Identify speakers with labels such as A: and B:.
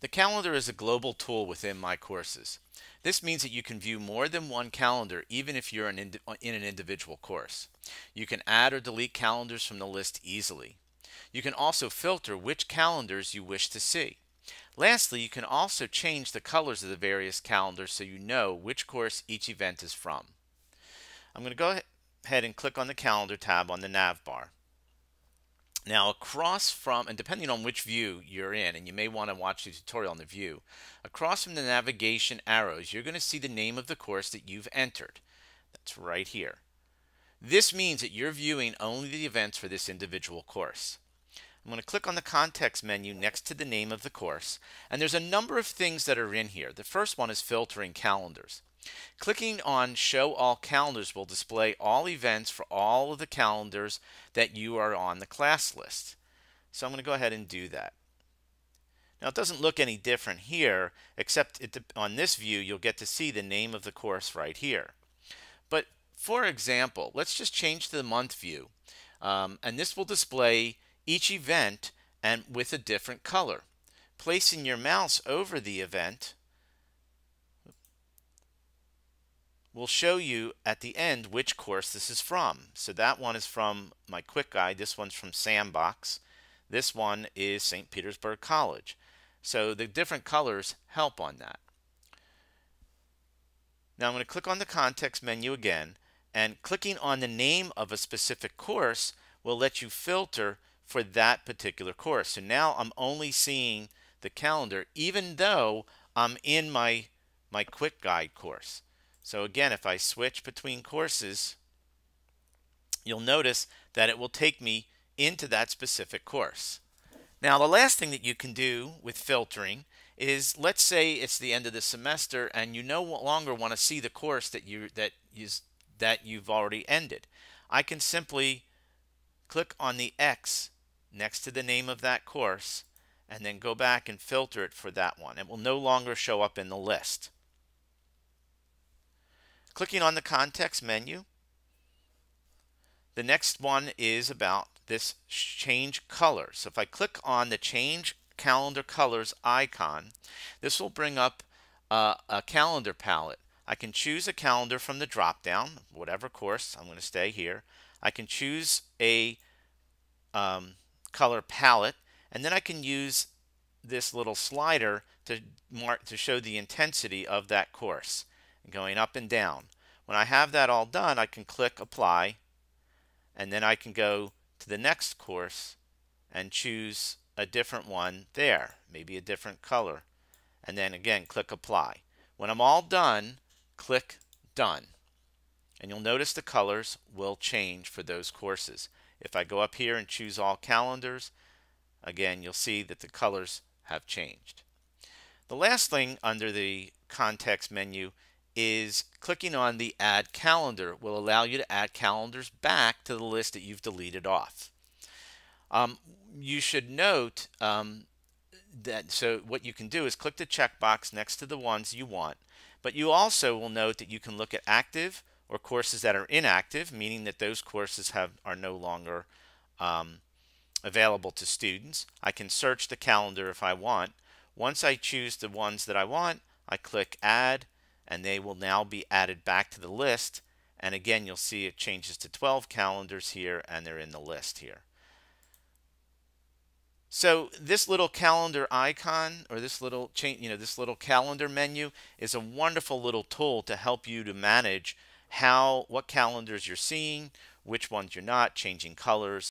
A: The calendar is a global tool within my courses. This means that you can view more than one calendar even if you're in, an individual course. You can add or delete calendars from the list easily. You can also filter which calendars you wish to see. Lastly, you can also change the colors of the various calendars so you know which course each event is from. I'm going to go ahead and click on the calendar tab on the nav bar. Now across from, and depending on which view you're in, and you may want to watch the tutorial on the view, across from the navigation arrows, you're going to see the name of the course that you've entered. That's right here. This means that you're viewing only the events for this individual course. I'm going to click on the context menu next to the name of the course, and there's a number of things that are in here. The first one is filtering calendars. Clicking on Show All Calendars will display all events for all of the calendars that you are on the class list. So I'm going to go ahead and do that. Now it doesn't look any different here, except it, on this view you'll get to see the name of the course right here. But for example, let's just change to the month view. Um, and this will display each event and with a different color. Placing your mouse over the event will show you at the end which course this is from. So that one is from my quick guide. This one's from Sandbox. This one is St. Petersburg College. So the different colors help on that. Now I'm going to click on the context menu again and clicking on the name of a specific course will let you filter for that particular course. So now I'm only seeing the calendar even though I'm in my my quick guide course. So again, if I switch between courses, you'll notice that it will take me into that specific course. Now, the last thing that you can do with filtering is let's say it's the end of the semester and you no longer want to see the course that you that you that you've already ended. I can simply click on the X next to the name of that course and then go back and filter it for that one. It will no longer show up in the list. Clicking on the context menu, the next one is about this change color. So if I click on the change calendar colors icon, this will bring up uh, a calendar palette. I can choose a calendar from the drop down, whatever course, I'm going to stay here. I can choose a um, color palette and then I can use this little slider to mark to show the intensity of that course going up and down. When I have that all done, I can click apply and then I can go to the next course and choose a different one there, maybe a different color. And then again, click apply. When I'm all done, click done. And you'll notice the colors will change for those courses. If I go up here and choose all calendars, again, you'll see that the colors have changed. The last thing under the context menu is clicking on the add calendar will allow you to add calendars back to the list that you've deleted off. Um, you should note um, that so what you can do is click the checkbox next to the ones you want but you also will note that you can look at active or courses that are inactive meaning that those courses have are no longer um, available to students. I can search the calendar if I want. Once I choose the ones that I want, I click add and they will now be added back to the list. And again, you'll see it changes to 12 calendars here and they're in the list here. So this little calendar icon or this little change, you know, this little calendar menu is a wonderful little tool to help you to manage how what calendars you're seeing, which ones you're not, changing colors,